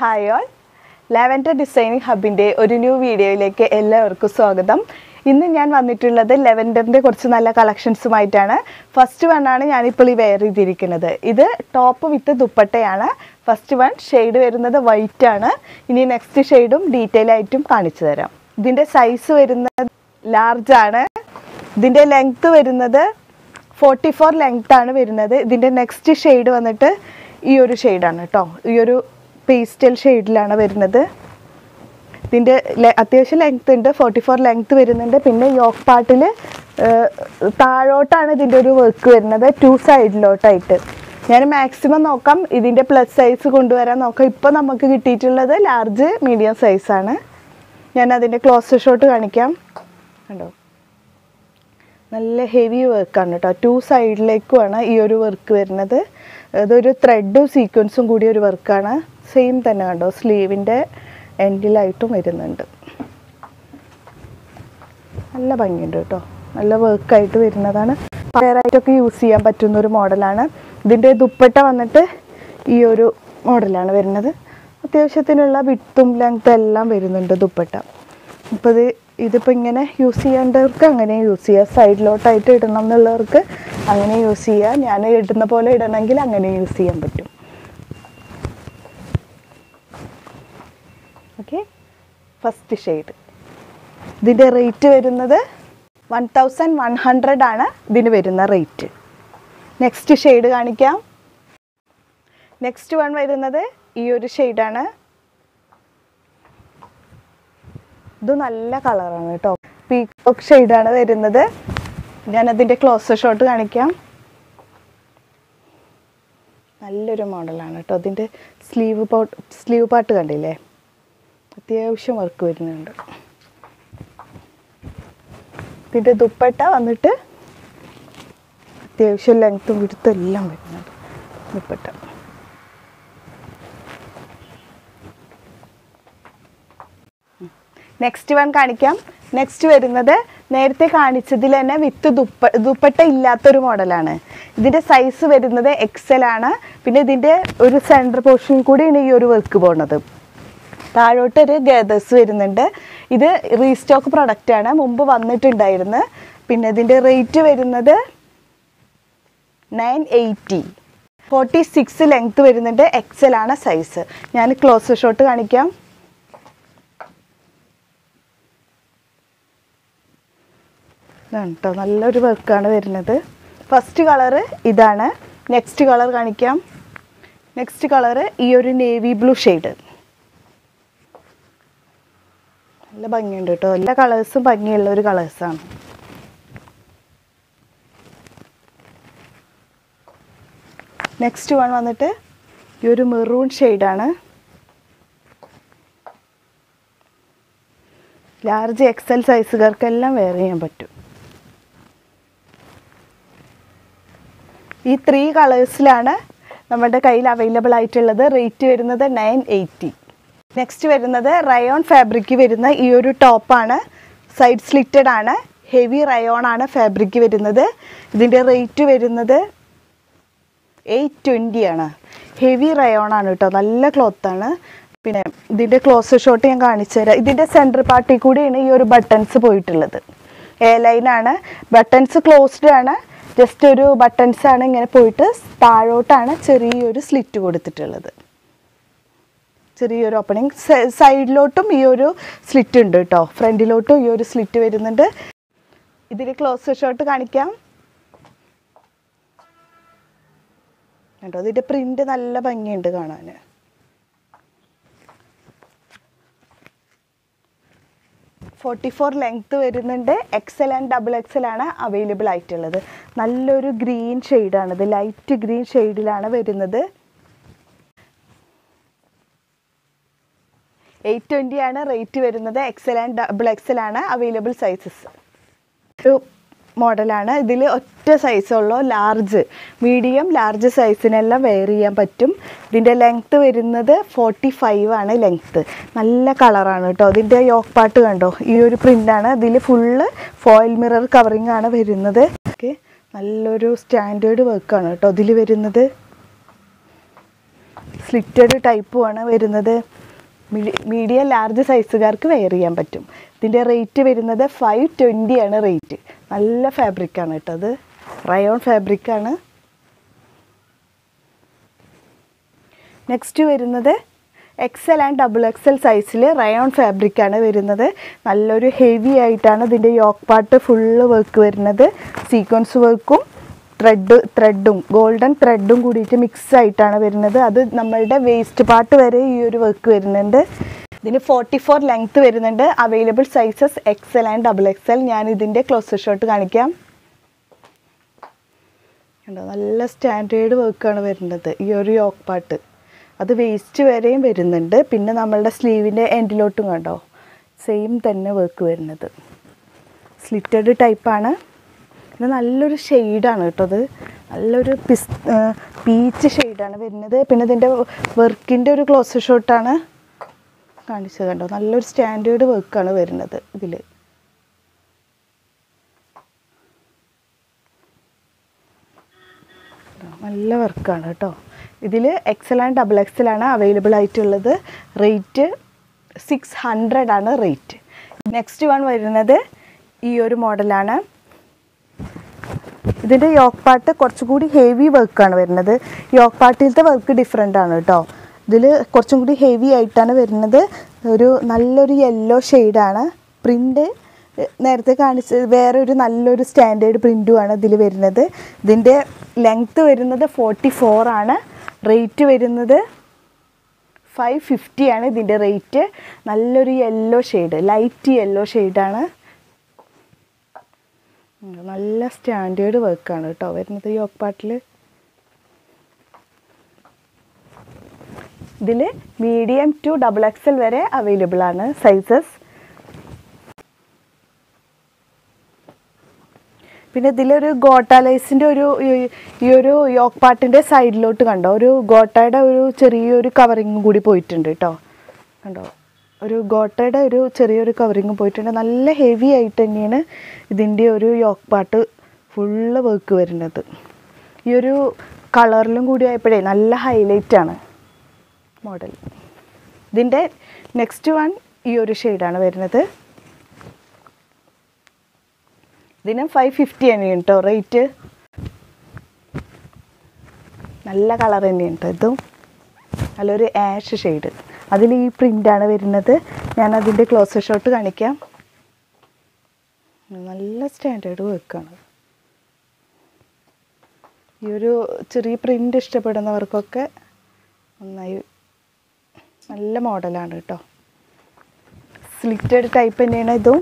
Hi all lavender designing ഹബിന്റെ ഒരു new വീഡിയോയിലേക്ക് എല്ലാവർക്കും സ്വാഗതം. ഇന്ന് ഞാൻ വന്നിട്ടുള്ളത് ലെവൻഡറിന്റെ കുറച്ച് നല്ല കളക്ഷൻസുമായിട്ടാണ് ഫസ്റ്റ് വൺ ആണ് ഞാനിപ്പോൾ ഈ വെയർ ചെയ്തിരിക്കുന്നത്. ഇത് ടോപ്പ് വിത്ത് ദുപ്പട്ടയാണ്. ഫസ്റ്റ് വൺ ഷെയ്ഡ് വരുന്നത് വൈറ്റ് ആണ്. ഇനി നെക്സ്റ്റ് ഷെയ്ഡും ഡീറ്റെയിൽ ആയിട്ടും കാണിച്ചു തരാം. ഇതിന്റെ സൈസ് വരുന്നത് ലാർജ് ആണ്. ഇതിന്റെ ലെങ്ത്ത് വരുന്നത് ഫോർട്ടി ഫോർ ലെങ്ത്താണ് വരുന്നത്. ഇതിന്റെ നെക്സ്റ്റ് ഷെയ്ഡ് വന്നിട്ട് ഈ ഒരു ഷെയ്ഡാണ് കേട്ടോ ഈ ഒരു പേസ്റ്റൽ ഷെയ്ഡിലാണ് വരുന്നത്. ഇതിന്റെ അത്യാവശ്യം ലെങ്ത് ഉണ്ട്. ഫോർട്ടി ഫോർ ലെങ്ത് വരുന്നുണ്ട്. പിന്നെ യോക്ക് പാർട്ടിൽ താഴോട്ടാണ് ഇതിന്റെ ഒരു വർക്ക് വരുന്നത്. ടു സൈഡിലോട്ടായിട്ട് ഞാൻ മാക്സിമം നോക്കാം. ഇതിന്റെ പ്ലസ് സൈസ് കൊണ്ടുവരാൻ നോക്കാം. ഇപ്പോൾ നമുക്ക് കിട്ടിയിട്ടുള്ളത് ലാർജ് മീഡിയം സൈസാണ് ഞാൻ അതിന്റെ ക്ലോസ് ഷോട്ട് കാണിക്കാം. കണ്ടോ? നല്ല ഹെവി വർക്കാണ് കേട്ടോ. ടു സൈഡിലേക്കുമാണ് ഈ ഒരു വർക്ക് വരുന്നത്. ഇതൊരു ത്രെഡും സീക്വൻസും കൂടിയ ഒരു വർക്കാണ് സെയിം തന്നെ കണ്ടോ? സ്ലീവിന്റെ എൻഡിലായിട്ടും വരുന്നുണ്ട്. നല്ല ഭംഗിയുണ്ട് കേട്ടോ. നല്ല വർക്കായിട്ട് വരുന്നതാണ്. പയറായിട്ടൊക്കെ യൂസ് ചെയ്യാൻ പറ്റുന്ന ഒരു മോഡലാണ്. ഇതിന്റെ ദുപ്പട്ട വന്നിട്ട് ഈ ഒരു മോഡലാണ് വരുന്നത്. അത്യാവശ്യത്തിനുള്ള വിട്ടും ലെങ്ത്തും എല്ലാം വരുന്നുണ്ട് ദുപ്പട്ട. അപ്പോൾ ഇത് ഇതിപ്പോൾ ഇങ്ങനെ യൂസ് ചെയ്യേണ്ടവർക്ക് അങ്ങനെ യൂസ് ചെയ്യുക സൈഡിലോട്ടായിട്ട് ഇടണം എന്നുള്ളവർക്ക് അങ്ങനെ യൂസ് ചെയ്യുക ഞാൻ ഇടുന്ന പോലെ ഇടണമെങ്കിൽ അങ്ങനെ യൂസ് ചെയ്യാൻ പറ്റും. ഓക്കെ. ഫസ്റ്റ് ഷെയ്ഡ് ഇതിന്റെ റേറ്റ് വരുന്നത് വൺ തൗസൻഡ് വൺ ഹൺഡ്രഡ് ആണ് ഇതിന് വരുന്ന റേറ്റ് നെക്സ്റ്റ് ഷെയ്ഡ് കാണിക്കാം. നെക്സ്റ്റ് വൺ വരുന്നത് ഈ ഒരു ഷെയ്ഡാണ് ഇത് നല്ല കളറാണ് കേട്ടോ. പീക്കോക്ക് ഷെയ്ഡാണ് വരുന്നത്. ഞാനതിന്റെ ക്ലോസ് ഷോട്ട് കാണിക്കാം. നല്ലൊരു മോഡലാണ് കേട്ടോ. അതിന്റെ സ്ലീവ് പോട്ട് സ്ലീവ് പാട്ട് കണ്ടില്ലേ? അത്യാവശ്യം വർക്ക് വരുന്നുണ്ട്. ഇതിന്റെ ദുപ്പട്ട വന്നിട്ട് അത്യാവശ്യം ലെങ്ത്തും വിടുത്തും എല്ലാം വരുന്നുണ്ട് ദുപ്പട്ട. നെക്സ്റ്റ് വൺ കാണിക്കാം. നെക്സ്റ്റ് വരുന്നത് നേരത്തെ കാണിച്ചതിൽ തന്നെ വിത്ത് ദുപ്പ ദുപ്പട്ട ഇല്ലാത്തൊരു മോഡലാണ് ഇതിന്റെ സൈസ് വരുന്നത് എക്സൽ ആണ്. പിന്നെ ഇതിന്റെ ഒരു സെന്റർ പോർഷൻ കൂടിയാണ് ഈ ഒരു വർക്ക് പോകുന്നത് താഴോട്ട് ഒരു വരുന്നുണ്ട്. ഇത് റീസ്റ്റോക്ക് പ്രൊഡക്റ്റ് ആണ്. മുമ്പ് വന്നിട്ടുണ്ടായിരുന്നു. പിന്നെ ഇതിന്റെ റേറ്റ് വരുന്നത് nine eighty forty six length വരുന്നുണ്ട് എക്സൽ ആണ് സൈസ് ഞാൻ ക്ലോസ് ഷോട്ട് കാണിക്കാം. ഇതാണ് നല്ലൊരു വർക്കാണ് വരുന്നത്. ഫസ്റ്റ് കളറ് ഇതാണ്. നെക്സ്റ്റ് കളർ കാണിക്കാം. നെക്സ്റ്റ് കളറ് ഈ ഒരു നേവി ബ്ലൂ ഷെയ്ഡ് നല്ല ഭംഗിയുണ്ട് കേട്ടോ. എല്ലാ കളേഴ്സും ഭംഗിയുള്ള ഒരു കളേഴ്സാണ് നെക്സ്റ്റ് വൺ വന്നിട്ട് ഈ ഒരു മെറൂൺ ഷെയ്ഡാണ് ലാർജ് എക്സൽ സൈസുകാർക്കെല്ലാം വെയർ ചെയ്യാൻ പറ്റും. ഈ ത്രീ കളേഴ്സിലാണ് നമ്മുടെ കയ്യിൽ അവൈലബിൾ ആയിട്ടുള്ളത്. റേറ്റ് വരുന്നത് നയൻ എയ്റ്റി നെക്സ്റ്റ് വരുന്നത് റയോൺ ഫാബ്രിക്ക് വരുന്ന ഈ ഒരു ടോപ്പാണ് സൈഡ് സ്ലിറ്റഡ് ആണ്. ഹെവി റയോൺ ആണ് ഫാബ്രിക്ക് വരുന്നത്. ഇതിന്റെ റേറ്റ് വരുന്നത് എയ്റ്റ് ട്വന്റി ആണ്. ഹെവി റയോൺ ആണ് കേട്ടോ നല്ല ക്ലോത്ത് ആണ്. പിന്നെ ഇതിന്റെ ക്ലോസ് ഷോട്ട് ഞാൻ കാണിച്ചു തരാം. ഇതിന്റെ സെന്റർ പാർട്ടി കൂടിയാണ് ഈ ഒരു ബട്ടൺസ് പോയിട്ടുള്ളത്. എ ലൈനാണ് ബട്ടൺസ് ക്ലോസ്ഡ് ആണ്. ജസ്റ്റ് ഒരു ബട്ടൺസ് ആണ് ഇങ്ങനെ പോയിട്ട് താഴോട്ടാണ് ചെറിയൊരു സ്ലിറ്റ് കൊടുത്തിട്ടുള്ളത്. ചെറിയൊരു ഓപ്പണിങ് സൈഡിലോട്ടും ഈ ഒരു സ്ലിറ്റ് ഉണ്ട് കേട്ടോ ഫ്രണ്ടിലോട്ടും ഈ ഒരു സ്ലിറ്റ് വരുന്നുണ്ട്. ഇതിൽ ക്ലോസ് ഷോട്ട് കാണിക്കാം. കേട്ടോ ഇതിന്റെ പ്രിന്റ് നല്ല ഭംഗിയുണ്ട് കാണാൻ ഫോർട്ടി ഫോർ ലെങ്ത്ത് വരുന്നുണ്ട് എക്സൽ ആൻഡ് ഡബിൾ എക്സൽ ആണ് അവൈലബിൾ ആയിട്ടുള്ളത്. നല്ലൊരു ഗ്രീൻ ഷെയ്ഡാണ് ഇത് ലൈറ്റ് ഗ്രീൻ ഷെയ്ഡിലാണ് വരുന്നത്. എയ്റ്റ് ട്വന്റി ആണ് റേറ്റ് വരുന്നത്. എക്സൽ ആൻഡ് ഡബിൾ എക്സൽ ആണ് അവൈലബിൾ സൈസസ് ഒരു മോഡലാണ് ഇതിൽ ഒറ്റ സൈസുള്ളൂ ലാർജ് മീഡിയം ലാർജ് സൈസിനെല്ലാം വെയർ ചെയ്യാൻ പറ്റും. ഇതിന്റെ ലെങ്ത്ത് വരുന്നത് ഫോർട്ടി ഫൈവ് ആണ് ലെങ്ത്ത് നല്ല കളറാണ് കേട്ടോ. ഇതിന്റെ യോക്ക് പാട്ട് കണ്ടോ? ഈ ഒരു പ്രിന്റാണ് ഇതിൽ ഫുള്ള് ഫോയിൽ മിറർ കവറിങ് ആണ് വരുന്നത്. ഓക്കെ നല്ലൊരു സ്റ്റാൻഡേർഡ് വർക്കാണ് കേട്ടോ. ഇതിൽ വരുന്നത് സ്ലിറ്റഡ് ടൈപ്പുമാണ് വരുന്നത്. മീഡിയം ലാർജ് സൈസുകാർക്ക് വെയർ ചെയ്യാൻ പറ്റും. ഇതിന്റെ റേറ്റ് വരുന്നത് ഫൈവ് ട്വന്റി ആണ് റേറ്റ് നല്ല ഫാബ്രിക്കാണ് കേട്ടോ അത്. റയോൺ ഫാബ്രിക്കാണ് നെക്സ്റ്റ് വരുന്നത് എക്സൽ ആൻഡ് ഡബിൾ എക്സൽ സൈസിൽ റയോൺ ഫാബ്രിക്കാണ് വരുന്നത്. നല്ലൊരു ഹെവി ആയിട്ടാണ് ഇതിന്റെ യോക്ക് പാർട്ട് ഫുള്ള് വർക്ക് വരുന്നത്. സീക്വൻസ് വർക്കും ത്രെഡ് ത്രെഡും ഗോൾഡൻ ത്രെഡും കൂടിയിട്ട് മിക്സ് ആയിട്ടാണ് വരുന്നത്. അത് നമ്മളുടെ വേസ്റ്റ് പാർട്ട് വരെ ഈ ഒരു വർക്ക് വരുന്നുണ്ട്. ഇതിന് ഫോർട്ടി ഫോർ ലെങ്ത് വരുന്നുണ്ട് available sizes XL and double X XL ഞാൻ ഇതിന്റെ ക്ലോസർ ഷോട്ട് കാണിക്കാം. കണ്ടോ? നല്ല സ്റ്റാൻഡേർഡ് വർക്കാണ് വരുന്നത് ഈ ഒരു യോക്ക് പാട്ട് അത് വേസ്റ്റ് വരെയും വരുന്നുണ്ട്. പിന്നെ നമ്മളുടെ സ്ലീവിന്റെ എൻഡിലോട്ടും കണ്ടോ? സെയിം തന്നെ വർക്ക് വരുന്നത്. സ്ലിറ്റഡ് ടൈപ്പാണ് ഇത് നല്ലൊരു ഷെയ്ഡാണ് കേട്ടോ അത് നല്ലൊരു പിസ് പീച്ച് ഷെയ്ഡാണ് വരുന്നത്. പിന്നെ ഇതിന്റെ വർക്കിന്റെ ഒരു ക്ലോസ് ഷോട്ടാണ് കാണിച്ചത് കണ്ടോ? നല്ലൊരു സ്റ്റാൻഡേർഡ് വർക്കാണ് വരുന്നത് ഇതിൽ നല്ല വർക്കാണ് കേട്ടോ. ഇതിൽ എക്സൽ ആൻഡ് ഡബിൾ എക്സൽ ആണ് അവൈലബിൾ ആയിട്ടുള്ളത്. റേറ്റ് സിക്സ് ഹൺഡ്രഡ് ആണ് റേറ്റ് നെക്സ്റ്റ് വൺ വരുന്നത് ഈ ഒരു മോഡലാണ് ഇതിന്റെ യോക്ക് പാർട്ട് കുറച്ചുകൂടി ഹെവി വർക്കാണ് വരുന്നത്. യോക്ക് പാട്ടിലത്തെ വർക്ക് ഡിഫറെന്റ് ആണ് കേട്ടോ. ഇതിൽ കുറച്ചും കൂടി ഹെവി ആയിട്ടാണ് വരുന്നത്. ഒരു നല്ലൊരു യെല്ലോ ഷെയ്ഡാണ് പ്രിന്റ് നേരത്തെ കാണിച്ച വേറെ ഒരു നല്ലൊരു സ്റ്റാൻഡേർഡ് പ്രിന്റുമാണ് ഇതിൽ വരുന്നത്. ഇതിന്റെ ലെങ്ത്ത് വരുന്നത് ഫോർട്ടി ഫോർ ആണ്. റേറ്റ് വരുന്നത് ഫൈവ് ഫിഫ്റ്റിയാണ് ഇതിന്റെ റേറ്റ് നല്ലൊരു യെല്ലോ ഷെയ്ഡ് ലൈറ്റ് യെല്ലോ ഷെയ്ഡാണ് നല്ല സ്റ്റാൻഡേർഡ് വർക്കാണ് കേട്ടോ. വരുന്നത് യോക്ക് പാട്ടിൽ ഇതിൽ മീഡിയം ടു ഡബിൾ എക്സൽ വരെ അവൈലബിൾ ആണ് സൈസസ് പിന്നെ ഇതിലൊരു ഗോട്ടാലൈസിന്റെ ഒരു ഈ- ഒരു യോക്ക് പാട്ടിന്റെ സൈഡിലോട്ട് കണ്ടോ? ഒരു ഗോട്ടയുടെ ഒരു ചെറിയൊരു കവറിങ്ങും കൂടി പോയിട്ടുണ്ട് കേട്ടോ. കണ്ടോ? ഒരു ഗോട്ടയുടെ ഒരു ചെറിയൊരു കവറിങ് പോയിട്ടുണ്ട്. നല്ല ഹെവി ആയിട്ട് തന്നെയാണ് ഇതിന്റെ ഒരു യോക്ക് പാട്ട് ഫുള്ള് വർക്ക് വരുന്നത്. ഈ ഒരു കളറിലും കൂടി ആയപ്പോഴേ നല്ല ഹൈലൈറ്റ് ആണ് മോഡൽ ഇതിന്റെ നെക്സ്റ്റ് വൺ ഈ ഒരു ഷെയ്ഡാണ് വരുന്നത്. ഇതിന് ഫൈവ് ഫിഫ്റ്റി തന്നെയാണ് കേട്ടോ റേറ്റ് നല്ല കളർ തന്നെയാണ് കേട്ടോ ഇതും. നല്ലൊരു ആഷ് ഷെയ്ഡ് അതിൽ ഈ പ്രിന്റാണ് വരുന്നത്. ഞാൻ അതിന്റെ ക്ലോസ് ഷോട്ട് കാണിക്കാം. നല്ല സ്റ്റാൻഡേർഡ് വർക്കാണ് ഈ ഒരു ചെറിയ പ്രിന്റ് ഇഷ്ടപ്പെടുന്നവർക്കൊക്കെ നന്നായി നല്ല മോഡലാണ് കേട്ടോ. സ്ലിറ്റഡ് ടൈപ്പ് തന്നെയാണ് ഇതും.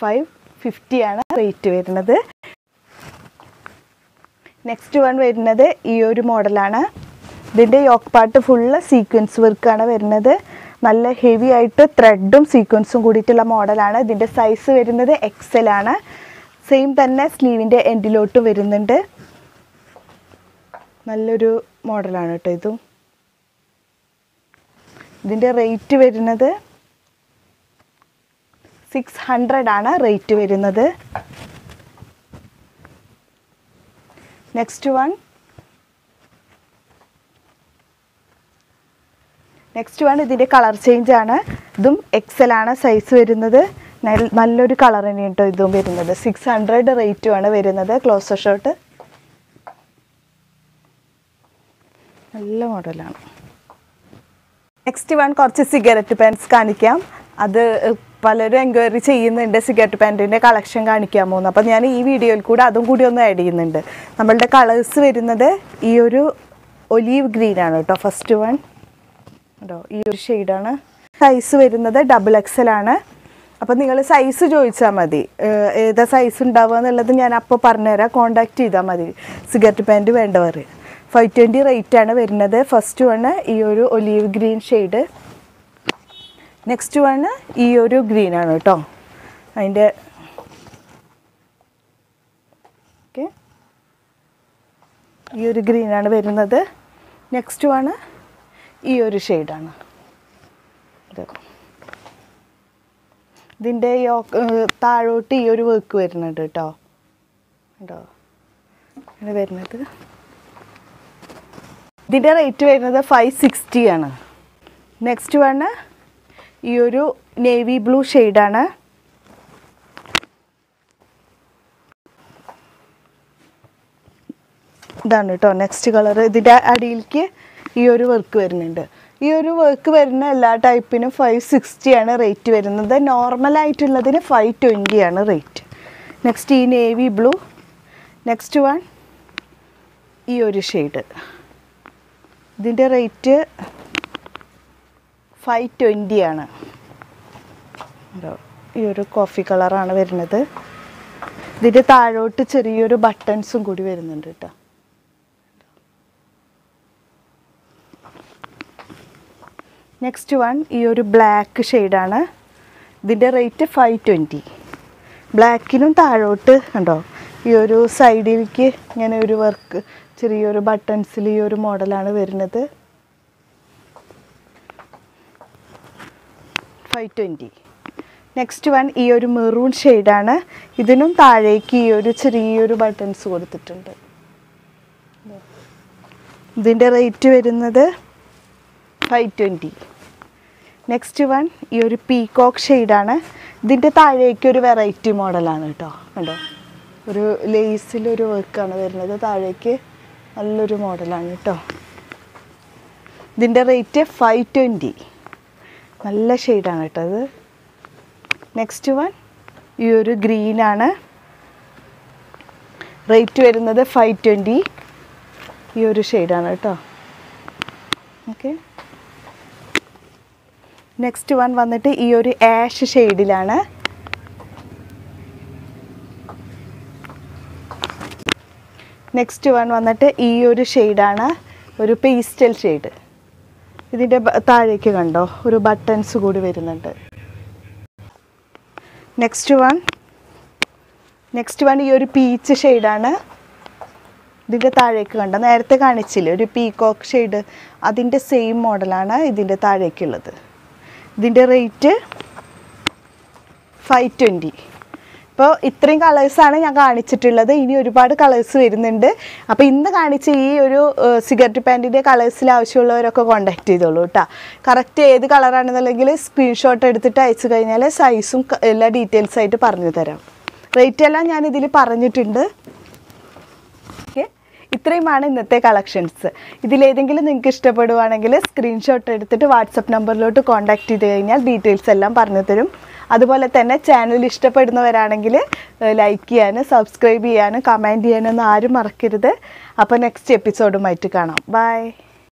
ഫൈവ് ഫിഫ്റ്റിയാണ് റേറ്റ് വരുന്നത്. നെക്സ്റ്റ് വൺ വരുന്നത് ഈ ഒരു മോഡലാണ് ഇതിന്റെ യോക്ക് പാർട്ട് ഫുള്ള് സീക്വൻസ് വർക്കാണ് വരുന്നത്. നല്ല ഹെവി ആയിട്ട് ത്രെഡും സീക്വൻസും കൂടിയിട്ടുള്ള മോഡലാണ് ഇതിന്റെ സൈസ് വരുന്നത് എക്സൽ ആണ്. സെയിം തന്നെ സ്ലീവിന്റെ എൻഡിലോട്ടും വരുന്നുണ്ട്. നല്ലൊരു മോഡലാണ് കേട്ടോ ഇതും. ഇതിന്റെ റേറ്റ് വരുന്നത് സിക്സ് ഹൺഡ്രഡ് ആണ് റേറ്റ് വരുന്നത്. നെക്സ്റ്റ് വൺ നെക്സ്റ്റ് വൺ ഇതിന്റെ കളർ ചേഞ്ച് ആണ്. ഇതും എക്സൽ ആണ് സൈസ് വരുന്നത്. നല്ലൊരു കളർ തന്നെയാണ് കേട്ടോ ഇതും വരുന്നത്. സിക്സ് ഹൺഡ്രഡ് റേറ്റും ആണ് വരുന്നത്. ക്ലോസർ ഷർട്ട് നല്ല മോഡലാണ് നെക്സ്റ്റ് വൺ കുറച്ച് സിഗരറ്റ് പാൻസ് കാണിക്കാം. അത് പലരും എൻക്വയറി ചെയ്യുന്നുണ്ട് സിഗരറ്റ് പാന്റിന്റെ കളക്ഷൻ കാണിക്കാൻ എന്ന്. അപ്പോൾ ഞാൻ ഈ വീഡിയോയിൽ കൂടെ അതും കൂടി ഒന്ന് ആഡ് ചെയ്യുന്നുണ്ട്. നമ്മളുടെ കളേഴ്സ് വരുന്നത് ഈ ഒരു ഒലീവ് ഗ്രീൻ ആണ് കേട്ടോ ഫസ്റ്റ് വൺ കേട്ടോ ഈ ഒരു ഷെയ്ഡാണ് സൈസ് വരുന്നത് ഡബിൾ എക്സൽ ആണ്. അപ്പം നിങ്ങൾ സൈസ് ചോദിച്ചാൽ മതി. ഏതാ സൈസ് ഉണ്ടാവുക എന്നുള്ളത് ഞാൻ അപ്പോൾ പറഞ്ഞുതരാം. കോണ്ടാക്ട് ചെയ്താൽ മതി. സിഗരറ്റ് പാന്റ് വേണ്ടവർ. ഫൈവ് ട്വന്റി റേറ്റ് ആണ് വരുന്നത്. ഫസ്റ്റ് വണ് ഈ ഒരു olive green shade next one ഈ ഒരു ഗ്രീൻ ആണ് കേട്ടോ. അതിന്റെ ഓക്കെ ഈ ഒരു ഗ്രീൻ ആണ് വരുന്നത്. നെക്സ്റ്റ് വണ് ഈ ഒരു ഷെയ്ഡാണ് ഇത് ഇതിന്റെ താഴോട്ട് ഈ ഒരു വർക്ക് വരുന്നുണ്ട് കേട്ടോ കേട്ടോ അങ്ങനെ വരുന്നത്. ഇതിന്റെ റേറ്റ് വരുന്നത് ഫൈവ് സിക്സ്റ്റി ആണ്. നെക്സ്റ്റ് വണ് ഈ ഒരു നേവി ബ്ലൂ ഷെയ്ഡാണ് ഇതാണ് കേട്ടോ നെക്സ്റ്റ് കളർ ഇതിന്റെ അടിയിലേക്ക് ഈ ഒരു വർക്ക് വരുന്നുണ്ട്. ഈ ഒരു വർക്ക് വരുന്ന എല്ലാ ടൈപ്പിനും ഫൈവ് സിക്സ്റ്റിയാണ് റേറ്റ് വരുന്നത്. നോർമൽ ആയിട്ടുള്ളതിന് ഫൈവ് ട്വന്റിയാണ് റേറ്റ് നെക്സ്റ്റ് ഈ നേവി ബ്ലൂ നെക്സ്റ്റ് വൺ ഈ ഒരു ഷെയ്ഡ് ഇതിന്റെ റേറ്റ് ഫൈവ് ട്വന്റിയാണ് ഈ ഒരു കോഫി കളറാണ് വരുന്നത്. ഇതിന്റെ താഴോട്ട് ചെറിയൊരു ബട്ടൺസും കൂടി വരുന്നുണ്ട് കേട്ടോ നെക്സ്റ്റ് വൺ ഈ ഒരു ബ്ലാക്ക് ഷെയ്ഡാണ് ഇതിന്റെ റേറ്റ് ഫൈവ് ട്വന്റി ബ്ലാക്കിനും താഴോട്ട് കണ്ടോ? ഈ ഒരു സൈഡിലേക്ക് ഇങ്ങനെ ഒരു വർക്ക് ചെറിയൊരു ബട്ടൺസിൽ ഈ ഒരു മോഡലാണ് വരുന്നത്. ഫൈവ് ട്വന്റി നെക്സ്റ്റ് വൺ ഈ ഒരു മെറൂൺ ഷെയ്ഡാണ് ഇതിനും താഴേക്ക് ഈ ഒരു ചെറിയൊരു ബട്ടൺസ് കൊടുത്തിട്ടുണ്ട്. ഇതിന്റെ റേറ്റ് വരുന്നത് ഫൈവ് ട്വന്റി നെക്സ്റ്റ് വൺ ഈ ഒരു പീകോക്ക് ഷെയ്ഡാണ് ഇതിന്റെ താഴേക്ക് ഒരു വെറൈറ്റി മോഡലാണ് കേട്ടോ. കണ്ടോ? ഒരു ലേസിലൊരു വർക്കാണ് വരുന്നത്. താഴേക്ക് നല്ലൊരു മോഡലാണ് കേട്ടോ. ഇതിന്റെ റേറ്റ് ഫൈവ് ട്വന്റി നല്ല ഷെയ്ഡാണ് കേട്ടോ ഇത്. നെക്സ്റ്റ് വൺ ഈ ഒരു ഗ്രീനാണ് റേറ്റ് വരുന്നത് ഫൈവ് ട്വന്റി ഈ ഒരു ഷെയ്ഡാണ് കേട്ടോ. ഓക്കെ നെക്സ്റ്റ് വൺ വന്നിട്ട് ഈ ഒരു ആഷ് ഷെയ്ഡിലാണ് നെക്സ്റ്റ് വൺ വന്നിട്ട് ഈ ഒരു ഷെയ്ഡാണ് ഒരു പേസ്റ്റൽ ഷെയ്ഡ് ഇതിന്റെ താഴേക്ക് കണ്ടോ? ഒരു ബട്ടൺസ് കൂടി വരുന്നുണ്ട്. നെക്സ്റ്റ് വൺ നെക്സ്റ്റ് വൺ ഈ ഒരു പീച്ച് ഷെയ്ഡാണ് ഇതിന്റെ താഴേക്ക് കണ്ടോ? നേരത്തെ കാണിച്ചില്ലേ? ഒരു പീകോക്ക് ഷെയ്ഡ് അതിന്റെ സെയിം മോഡലാണ് ഇതിന്റെ താഴേക്കുള്ളത്. ഇതിന്റെ റേറ്റ് ഫൈവ് ട്വന്റി ഇപ്പോൾ ഇത്രയും കളേഴ്സാണ് ഞാൻ കാണിച്ചിട്ടുള്ളത്. ഇനി ഒരുപാട് കളേഴ്സ് വരുന്നുണ്ട്. അപ്പോൾ ഇന്ന് കാണിച്ച ഈ ഒരു സിഗരറ്റ് പാന്റിന്റെ കളേഴ്സിൽ ആവശ്യമുള്ളവരൊക്കെ കോൺടാക്ട് ചെയ്തോളൂ കേട്ടോ കറക്റ്റ് ഏത് കളറാണെന്നുണ്ടെങ്കിൽ സ്ക്രീൻഷോട്ട് എടുത്തിട്ട് അയച്ചു കഴിഞ്ഞാൽ സൈസും എല്ലാ ഡീറ്റെയിൽസ് ആയിട്ട് പറഞ്ഞു തരാം. റേറ്റ് എല്ലാം ഞാൻ പറഞ്ഞിട്ടുണ്ട്. ഇത്രയുമാണ് ഇന്നത്തെ കളക്ഷൻസ് ഇതിലേതെങ്കിലും നിങ്ങൾക്ക് ഇഷ്ടപ്പെടുവാണെങ്കിൽ സ്ക്രീൻഷോട്ട് എടുത്തിട്ട് വാട്സപ്പ് നമ്പറിലോട്ട് കോൺടാക്ട് ചെയ്ത് കഴിഞ്ഞാൽ ഡീറ്റെയിൽസ് എല്ലാം പറഞ്ഞു തരും. അതുപോലെ തന്നെ ചാനൽ ഇഷ്ടപ്പെടുന്നവരാണെങ്കിൽ ലൈക്ക് ചെയ്യാനും സബ്സ്ക്രൈബ് ചെയ്യാനും കമന്റ് ചെയ്യാനൊന്നും ആരും മറക്കരുത്. അപ്പോൾ നെക്സ്റ്റ് എപ്പിസോഡുമായിട്ട് കാണാം. ബൈ